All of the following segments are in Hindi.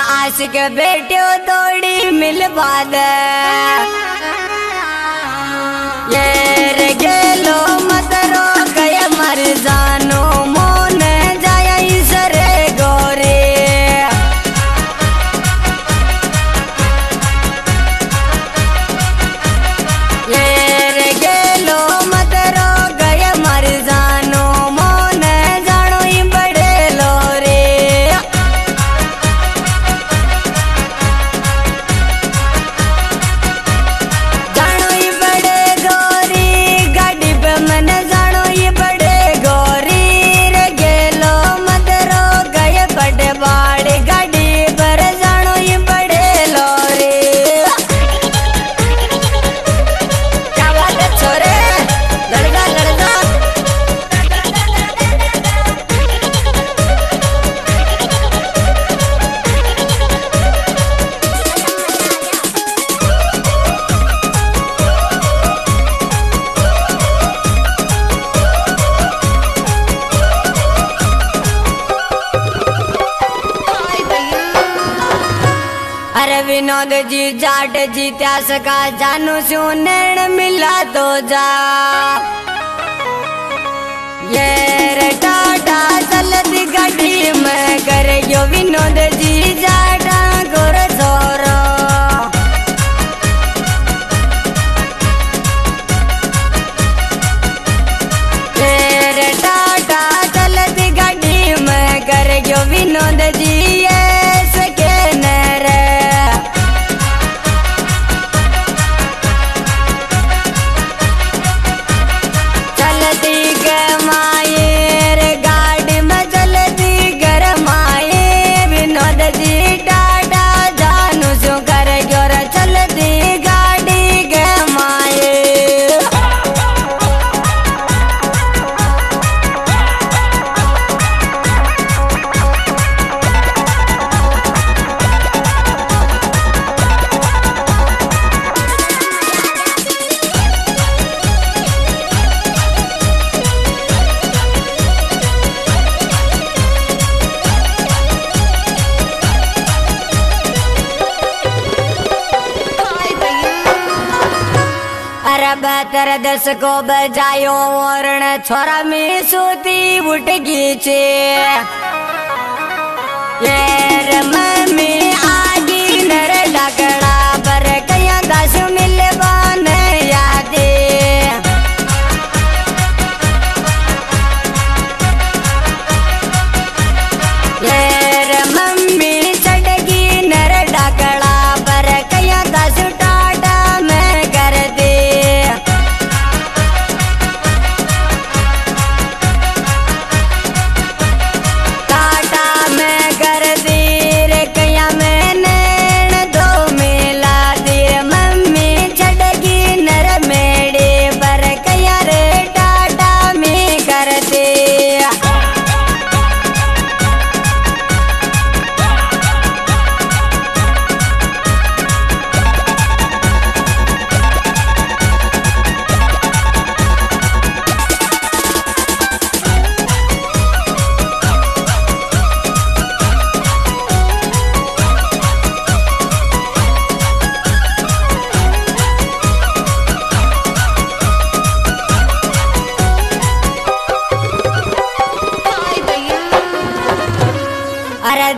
आस के बेटे तोड़ी मिल बाद ये पाठ जीत्या सका जानू सू नैण मिला तो जा ये रे टाटा चलती गाड़ी मैं करे यो विनोद બતર દસ કો બજાયો ઓરણ છોરા મી સુતી ઉઠ ગઈ છે રમા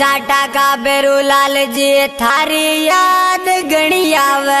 जाटा का बेरू लाल जी थारी याद गणी गणियावे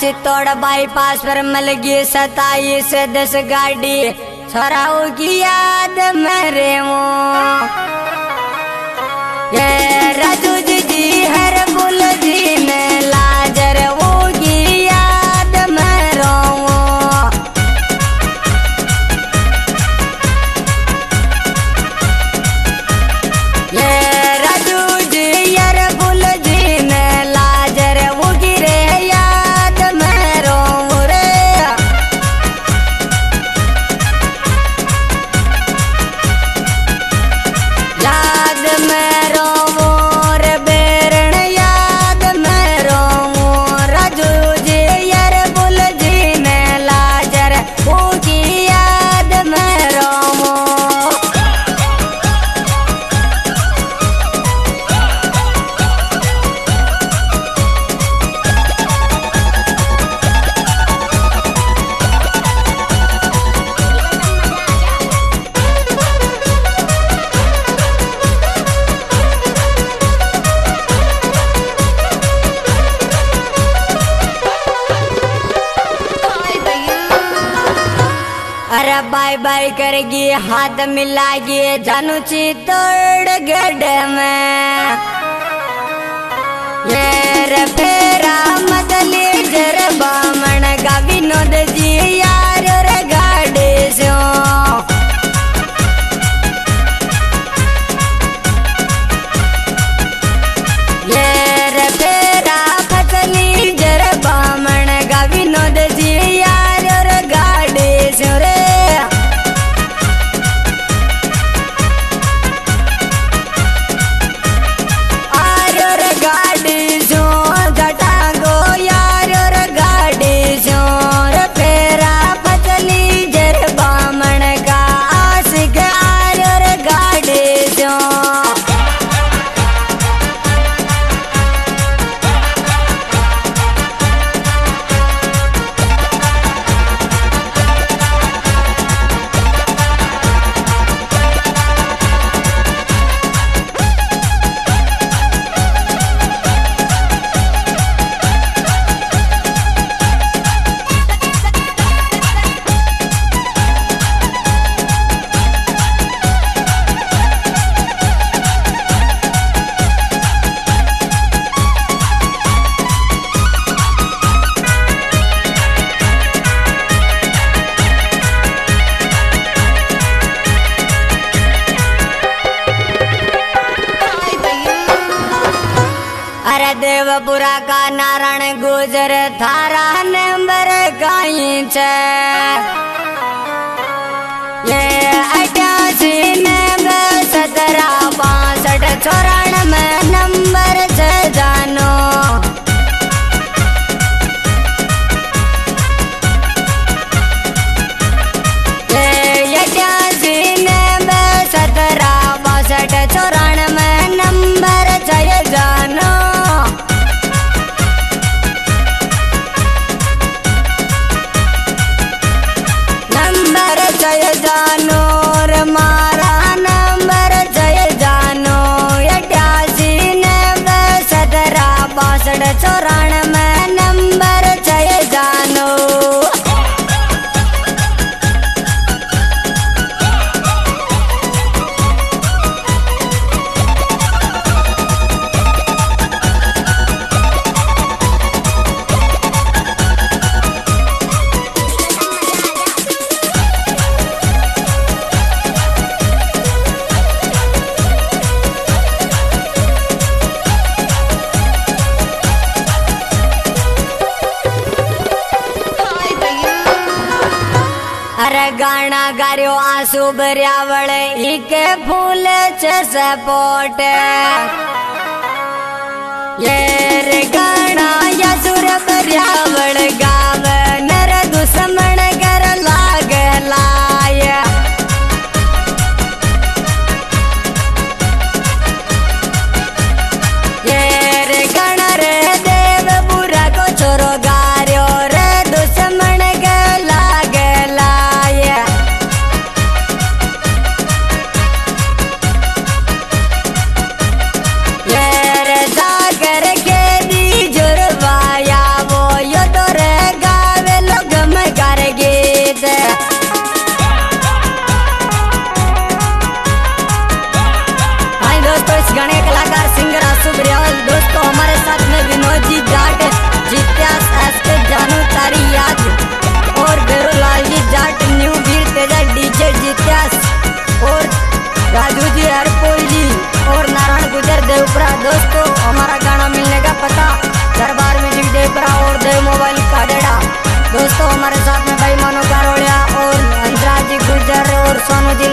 चित्तौड़ बाईपास पर मिल गई सताईस दस गाड़ी। छोराओ की याद मरे वो ये राजू हाथ मिलागे जानू चितोड़ गढ़ में। फेरा मदली जर बामण का विनोद जिया। દેવપુરા કા નારાયણ ગુજર થારા નંબર કાઈ છે. चौराण गाना गायो आसू बरयावण हिक फूल सपोट ये गाना या सुर आसू गा देवरा दोस्तों, हमारा गाना मिलने का पता। दरबार में जीव देवरा और दे मोबाइल का डेटा दोस्तों, हमारे साथ में भाई मानो कारोड़िया और अंतराजी गुजर और सोनू जी